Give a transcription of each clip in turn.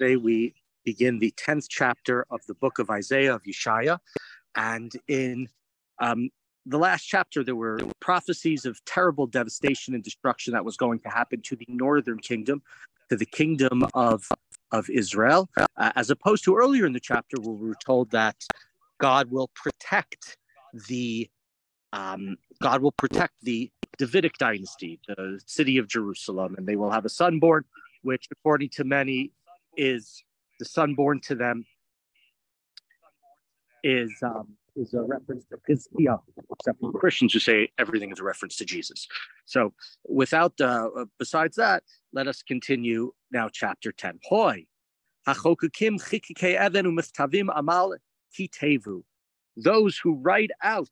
Today we begin the 10th chapter of the book of Isaiah of Yeshaya. And in um, the last chapter, there were prophecies of terrible devastation and destruction that was going to happen to the northern kingdom, to the kingdom of, of Israel, uh, as opposed to earlier in the chapter where we were told that God will protect the um, God will protect the Davidic dynasty, the city of Jerusalem, and they will have a son born, which, according to many, is the son born to them is um, is a reference to except for Christians who say everything is a reference to Jesus. So, without uh, uh besides that, let us continue now. Chapter ten. Hoy, amal kitevu. Those who write out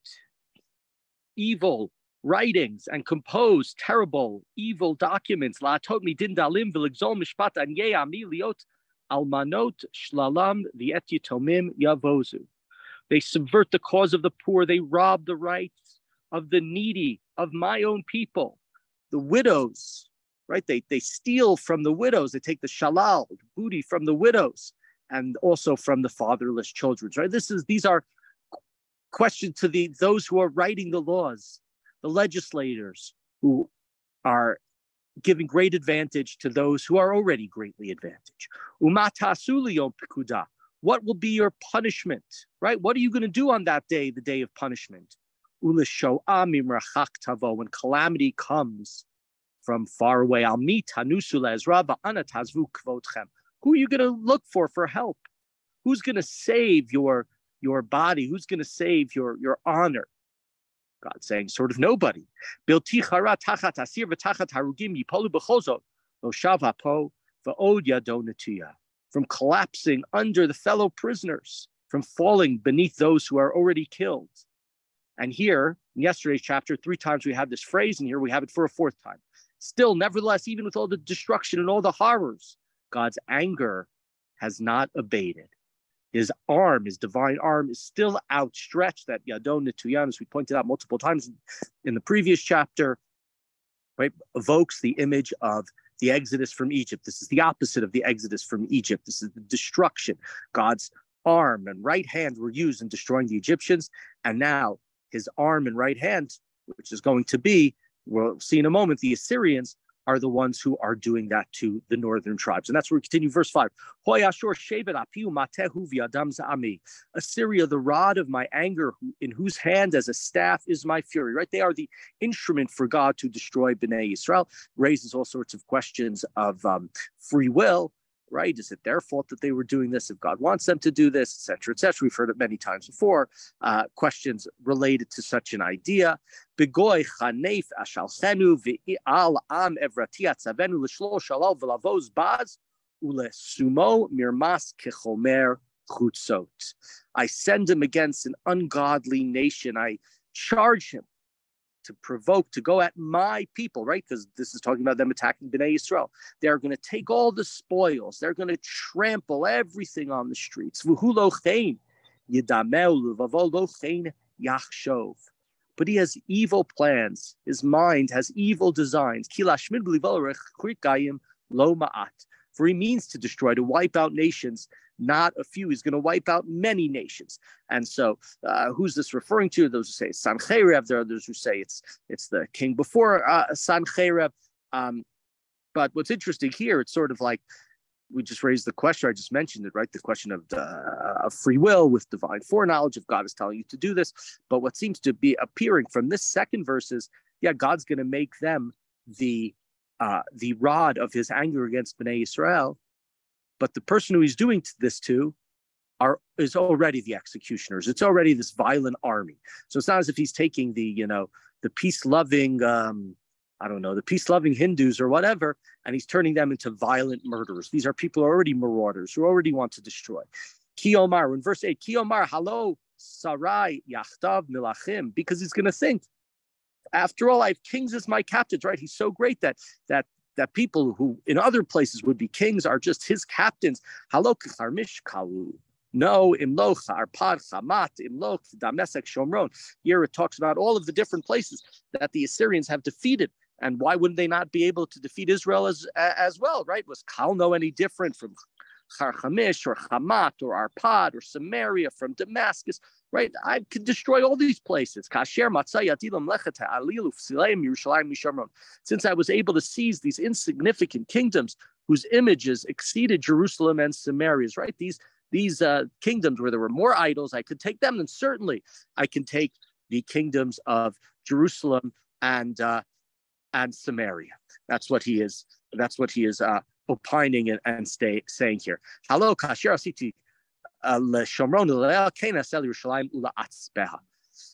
evil writings and compose terrible, evil documents. La'atot midin dalim v'legzol mishpat anyei ami liot almanot shlalam v'et yitomim yavozu. They subvert the cause of the poor. They rob the rights of the needy, of my own people, the widows, right? They, they steal from the widows. They take the shalal, the booty from the widows, and also from the fatherless children, right? This is, these are questions to the, those who are writing the laws, the legislators who are giving great advantage to those who are already greatly advantaged. What will be your punishment? Right? What are you going to do on that day, the day of punishment? When calamity comes from far away, I'll meet Who are you going to look for for help? Who's going to save your your body? Who's going to save your your honor? God saying, sort of nobody. From collapsing under the fellow prisoners, from falling beneath those who are already killed. And here, in yesterday's chapter, three times we have this phrase, and here we have it for a fourth time. Still, nevertheless, even with all the destruction and all the horrors, God's anger has not abated. His arm, his divine arm, is still outstretched. That Yadon Nituyan, as we pointed out multiple times in the previous chapter, right, evokes the image of the exodus from Egypt. This is the opposite of the exodus from Egypt. This is the destruction. God's arm and right hand were used in destroying the Egyptians, and now his arm and right hand, which is going to be, we'll see in a moment, the Assyrians are the ones who are doing that to the northern tribes. And that's where we continue. Verse 5 Assyria, the rod of my anger, in whose hand as a staff is my fury. Right? They are the instrument for God to destroy Bnei Israel. Raises all sorts of questions of um, free will right? Is it their fault that they were doing this? If God wants them to do this, etc., etc. We've heard it many times before. Uh, questions related to such an idea. Shalal. I send him against an ungodly nation. I charge him to provoke, to go at my people, right? Because this is talking about them attacking Bnei Israel. They're going to take all the spoils. They're going to trample everything on the streets. But he has evil plans. His mind has evil designs. For he means to destroy, to wipe out nations not a few. He's going to wipe out many nations. And so, uh, who's this referring to? Those who say Sancherev. There are others who say it's it's the king before uh, Sancherev. Um, but what's interesting here, it's sort of like we just raised the question. I just mentioned it, right? The question of, uh, of free will with divine foreknowledge, if God is telling you to do this. But what seems to be appearing from this second verse is, yeah, God's going to make them the uh, the rod of His anger against Bnei Israel, but the person who he's doing this to are is already the executioners. It's already this violent army. So it's not as if he's taking the you know the peace loving um, I don't know the peace loving Hindus or whatever, and he's turning them into violent murderers. These are people who are already marauders who already want to destroy. Kiomar in verse eight, Kiomar hello sarai yachtav milachim, because he's going to think. After all, I have kings as my captains, right? He's so great that that that people who in other places would be kings are just his captains. No, imloch, arpad, chamat, imloch, damesek, shomron. Here it talks about all of the different places that the Assyrians have defeated. And why wouldn't they not be able to defeat Israel as as well, right? Was Kalno any different from Charchamish or Hamat or Arpad or Samaria from Damascus, right? I could destroy all these places. Since I was able to seize these insignificant kingdoms whose images exceeded Jerusalem and Samaria's, right? These these uh, kingdoms where there were more idols, I could take them, and certainly I can take the kingdoms of Jerusalem and uh, and Samaria. That's what he is. That's what he is uh, opining and, and stay, saying here. Hello, kasher asiti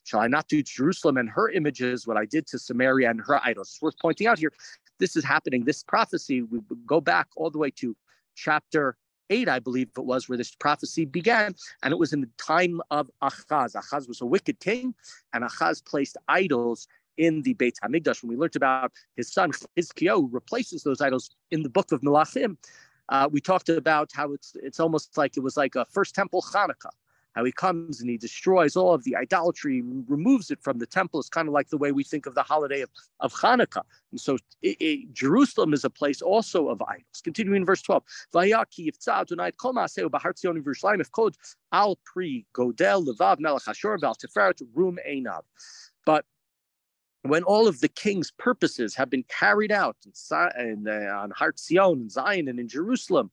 Shall I not do Jerusalem and her images what I did to Samaria and her idols? It's worth pointing out here. This is happening. This prophecy, we go back all the way to chapter 8, I believe it was, where this prophecy began. And it was in the time of Achaz. Achaz was a wicked king, and Achaz placed idols in the Beit Hamikdash. When we learned about his son Hizkiyahu who replaces those idols in the book of Melachim, uh, we talked about how it's it's almost like it was like a first temple Hanukkah. How he comes and he destroys all of the idolatry, removes it from the temple. It's kind of like the way we think of the holiday of, of Hanukkah. And so it, it, Jerusalem is a place also of idols. Continuing in verse 12. al pri godel levav melech ashur tiferet rum einav. But when all of the king's purposes have been carried out in, in, uh, on Har Zion and Zion and in Jerusalem,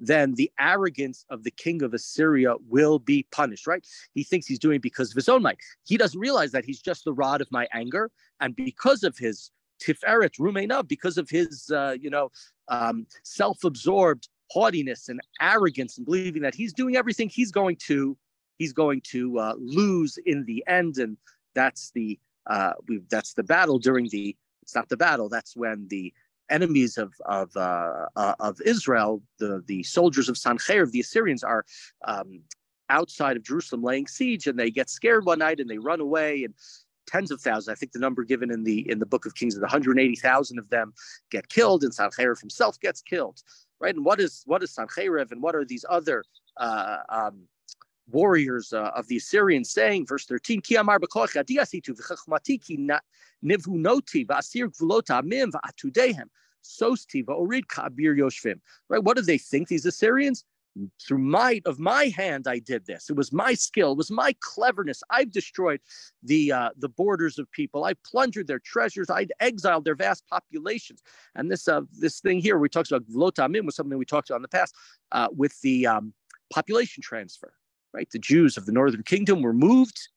then the arrogance of the king of Assyria will be punished, right? He thinks he's doing because of his own might. He doesn't realize that he's just the rod of my anger. And because of his tiferet rumeinav, because of his, uh, you know, um, self-absorbed haughtiness and arrogance and believing that he's doing everything he's going to, he's going to uh, lose in the end. And that's the uh, that's the battle during the. It's not the battle. That's when the enemies of of uh, uh, of Israel, the the soldiers of Sancheir, the Assyrians, are um, outside of Jerusalem laying siege, and they get scared one night and they run away, and tens of thousands. I think the number given in the in the Book of Kings is 180,000 of them get killed, and Sancheir himself gets killed. Right, and what is what is Sancheiriv, and what are these other uh, um, warriors uh, of the Assyrians saying, verse 13, Ki amar diasitu v'chachmati ki nivhunoti v'asir gvulota amim v'atudehem sosti v'orid ka'abir yoshvim. Right? What do they think, these Assyrians? Through might of my hand, I did this. It was my skill. It was my cleverness. I've destroyed the uh, the borders of people. I plundered their treasures. I'd exiled their vast populations. And this uh, this thing here, we talked about Vlota Amim was something we talked about in the past uh, with the um, population transfer right? The Jews of the northern kingdom were moved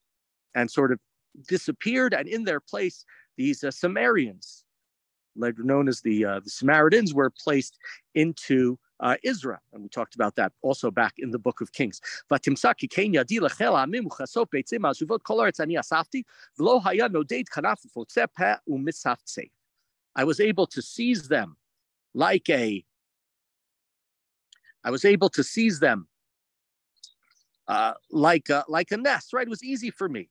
and sort of disappeared, and in their place, these uh, Sumerians, known as the uh, the Samaritans, were placed into uh, Israel, and we talked about that also back in the Book of Kings. I was able to seize them like a I was able to seize them uh, like a, like a nest, right? It was easy for me.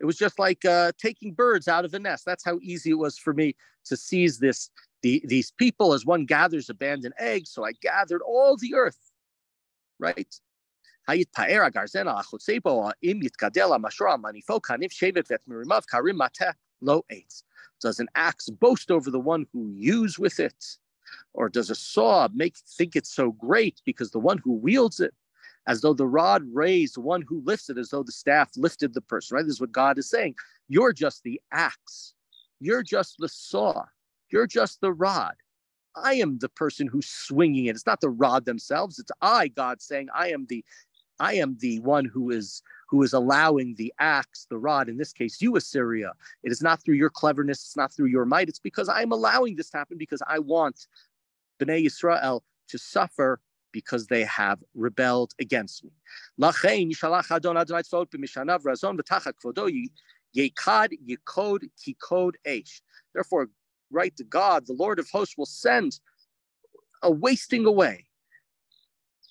It was just like uh, taking birds out of a nest. That's how easy it was for me to seize this the, these people as one gathers abandoned eggs. So I gathered all the earth, right? Does an axe boast over the one who uses with it? Or does a saw make think it's so great because the one who wields it as though the rod raised one who lifts it, as though the staff lifted the person, right? This is what God is saying. You're just the axe. You're just the saw. You're just the rod. I am the person who's swinging it. It's not the rod themselves. It's I, God, saying, I am the, I am the one who is who is allowing the axe, the rod, in this case, you, Assyria. It is not through your cleverness, it's not through your might. It's because I'm allowing this to happen because I want Bnei Israel to suffer because they have rebelled against me. Therefore, right to God, the Lord of hosts will send a wasting away.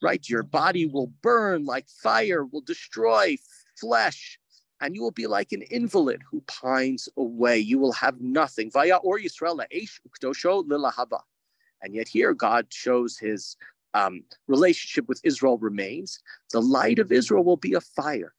Right, your body will burn like fire, will destroy flesh, and you will be like an invalid who pines away. You will have nothing. And yet here God shows his um, relationship with Israel remains, the light of Israel will be a fire,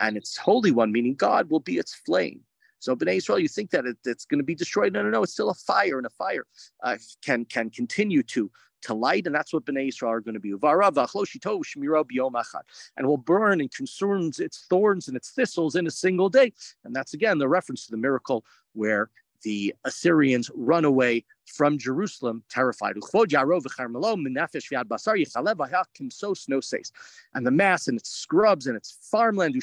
and its holy one, meaning God, will be its flame. So, Bnei Israel, you think that it, it's going to be destroyed? No, no, no. It's still a fire, and a fire uh, can can continue to to light, and that's what Bnei Israel are going to be. And will burn and consumes its thorns and its thistles in a single day. And that's again the reference to the miracle where the Assyrians run away from Jerusalem, terrified. And the mass and its scrubs and its farmland, the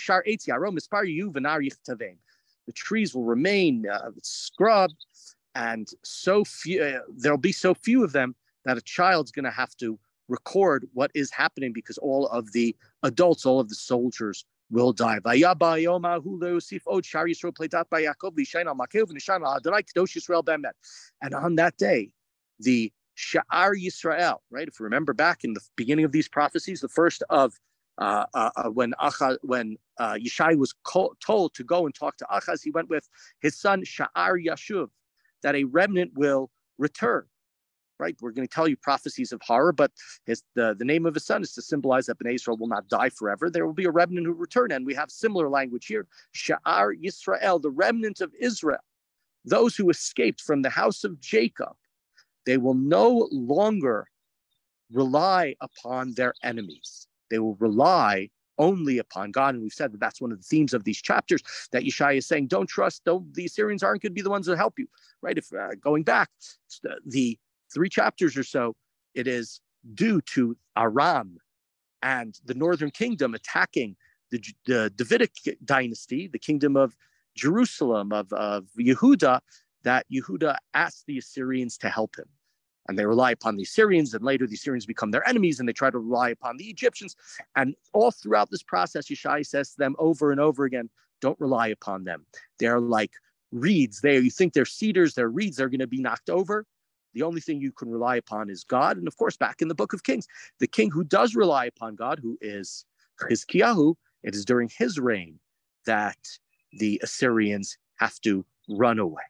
trees will remain uh, scrubbed, and so few, uh, there'll be so few of them that a child's going to have to record what is happening because all of the adults, all of the soldiers will die. And on that day, the Sha'ar Yisrael, right? If you remember back in the beginning of these prophecies, the first of uh, uh, uh when Achaz, when uh, Yeshaya was told to go and talk to Achaz, he went with his son Sha'ar Yashuv, that a remnant will return right? We're going to tell you prophecies of horror, but his, the, the name of his son is to symbolize that Bnei Israel will not die forever. There will be a remnant who return. And we have similar language here. Sha'ar Yisrael, the remnant of Israel, those who escaped from the house of Jacob, they will no longer rely upon their enemies. They will rely only upon God. And we've said that that's one of the themes of these chapters that Yeshaya is saying, don't trust, don't, the Assyrians aren't going to be the ones that help you, right? If uh, going back, the, the three chapters or so, it is due to Aram and the northern kingdom attacking the, the Davidic dynasty, the kingdom of Jerusalem, of, of Yehuda, that Yehuda asked the Assyrians to help him. And they rely upon the Assyrians, and later the Assyrians become their enemies, and they try to rely upon the Egyptians. And all throughout this process, Yeshaya says to them over and over again, don't rely upon them. They're like reeds. They you think they're cedars, they're reeds, they're going to be knocked over. The only thing you can rely upon is God. And of course, back in the book of Kings, the king who does rely upon God, who is Chizkiyahu, it is during his reign that the Assyrians have to run away.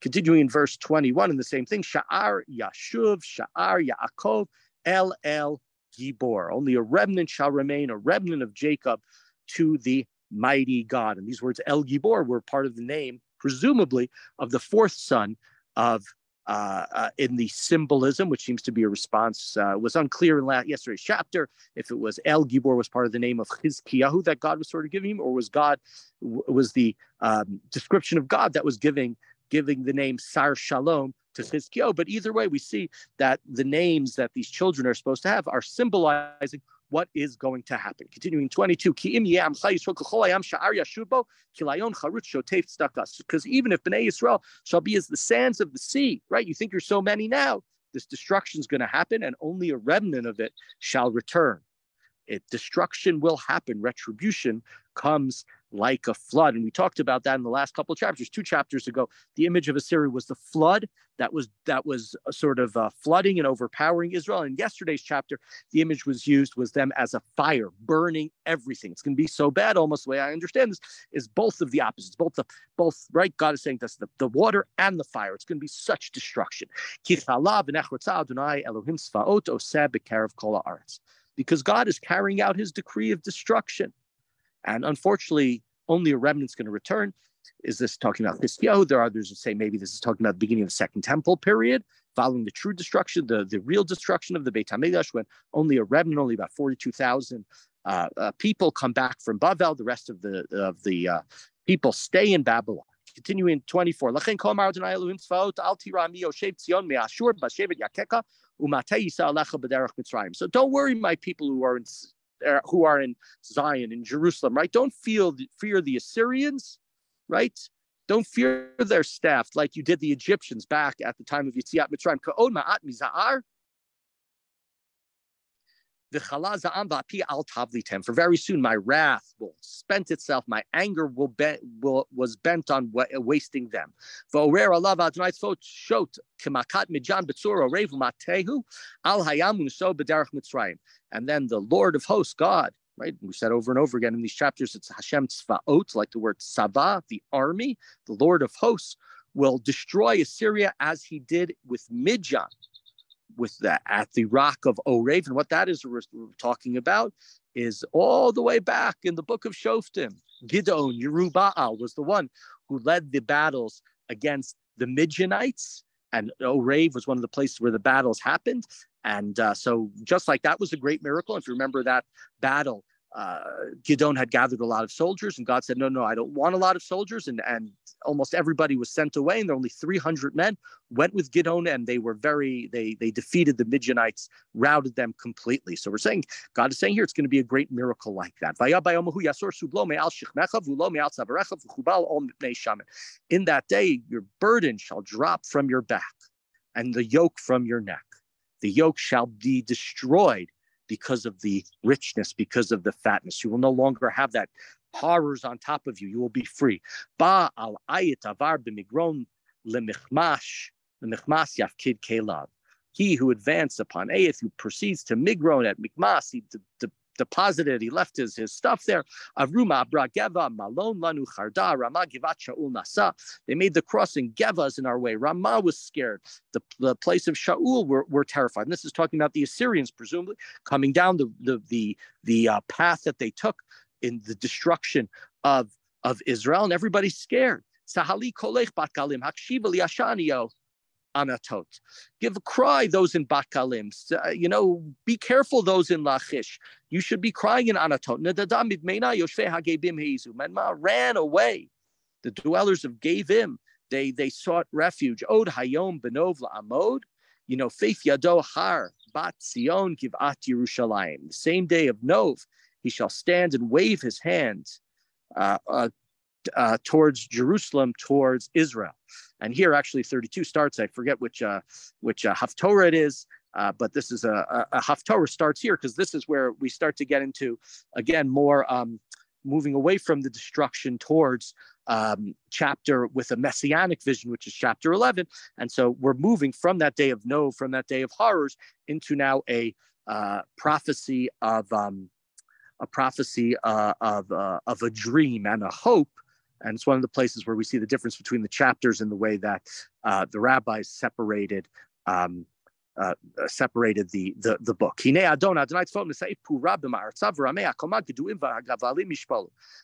Continuing in verse 21, and the same thing, Sha'ar Yashuv, Sha'ar Yaakov, El El Gibor. Only a remnant shall remain, a remnant of Jacob to the mighty God. And these words, El Gibor, were part of the name, presumably, of the fourth son of uh, uh, in the symbolism, which seems to be a response, uh, was unclear in last, yesterday's chapter if it was El Gibor was part of the name of Chizkiyahu that God was sort of giving him, or was God was the um, description of God that was giving giving the name Sar Shalom to Chizkiyahu. But either way, we see that the names that these children are supposed to have are symbolizing what is going to happen. Continuing 22, because even if Bnei Israel shall be as the sands of the sea, right? You think you're so many now, this destruction is going to happen, and only a remnant of it shall return. It, destruction will happen. Retribution comes like a flood. And we talked about that in the last couple of chapters. Two chapters ago, the image of Assyria was the flood that was that was sort of uh, flooding and overpowering Israel. In yesterday's chapter, the image was used was them as a fire burning everything. It's going to be so bad. Almost the way I understand this is both of the opposites. Both the both right. God is saying this: the, the water and the fire. It's going to be such destruction. Because God is carrying out His decree of destruction. And unfortunately, only a remnant's going to return. Is this talking about Chizkiyahu? There are others who say maybe this is talking about the beginning of the Second Temple period, following the true destruction, the, the real destruction of the Beit HaMikdash, when only a remnant, only about 42,000 uh, uh, people come back from Bavel. The rest of the of the uh, people stay in Babylon. Continuing 24. So don't worry, my people who are in uh, who are in Zion, in Jerusalem, right? Don't feel fear the Assyrians, right? Don't fear their staff like you did the Egyptians back at the time of Yetziat Mitzrayim. Ka'od ma'at miza'ar for very soon my wrath will spent itself, my anger will be, will was bent on wasting them. And then the Lord of hosts, God, right? We said over and over again in these chapters, it's Hashem Tzvaot, like the word Saba, the army, the Lord of hosts, will destroy Assyria as he did with Midian with that at the rock of Orev. And what that is we're, talking about is all the way back in the book of Shoftim. Gidon, Yeruba'al was the one who led the battles against the Midianites and Orev was one of the places where the battles happened. And uh, so, just like that was a great miracle. If you remember that battle, uh, Gidon had gathered a lot of soldiers, and God said, "No, no, I don't want a lot of soldiers." And and almost everybody was sent away, and there were only 300 men went with Gidon, and they were very they they defeated the Midianites, routed them completely. So we're saying God is saying here it's going to be a great miracle like that. In that day, your burden shall drop from your back, and the yoke from your neck. The yoke shall be destroyed because of the richness, because of the fatness. You will no longer have that horrors on top of you. You will be free. Ba al ayit avar b'migron lemichmash lemichmas yafkid kelav. He who advanced upon Aeth, who proceeds to Migron at Mikmas, he de- deposited, he left his, his stuff there. Avruma Abra, Geva, Malon Lanu Charda, Rama Givat Shaul Nasa. They made the crossing. Geva's in our way. Rama was scared. The, the place of Shaul were, were terrified. And this is talking about the Assyrians, presumably, coming down the, the, the, the uh, path that they took in the destruction of, of Israel. And everybody's scared. Sahali kolech bat galim, hakshiva liashanio. Anatot. Give a cry those in Bat Galim. Uh, you know, be careful those in Lachish. You should be crying in Anatot. Menma ran away. The dwellers of Gavim, they they sought refuge. Od Hayom Benov Amod. You know, Faith Yado Har Bat Zion Givat Yerushalayim. The same day of Nov, he shall stand and wave his hands uh, uh, uh, towards Jerusalem, towards Israel. And here, actually, 32 starts. I forget which uh, which uh, Haftorah it is, uh, but this is a, a, a Haftorah starts here because this is where we start to get into again more um, moving away from the destruction towards um, chapter with a messianic vision, which is chapter 11. And so we're moving from that day of no, from that day of horrors, into now a uh, prophecy of um, a prophecy uh, of uh, of a dream and a hope and it's one of the places where we see the difference between the chapters and the way that uh, the rabbis separated um, uh, uh separated the the, the book.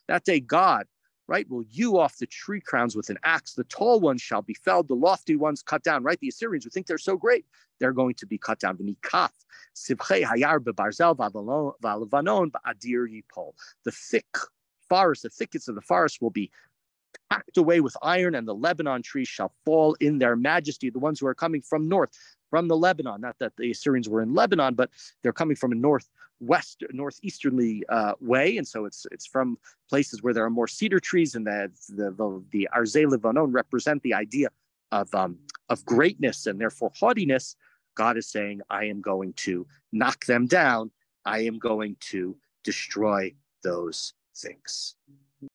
That day, God, right, will you off the tree crowns with an axe. The tall ones shall be felled, the lofty ones cut down. Right, the Assyrians who think they're so great, they're going to be cut down. The thick forest, the thickets of the forest will be packed away with iron, and the Lebanon trees shall fall in their majesty. The ones who are coming from north, from the Lebanon, not that the Assyrians were in Lebanon, but they're coming from a northwest, northeasterly uh, way, and so it's it's from places where there are more cedar trees, and the the the, the Arzei Lebanon represent the idea of um, of greatness and therefore haughtiness. God is saying, I am going to knock them down. I am going to destroy those things.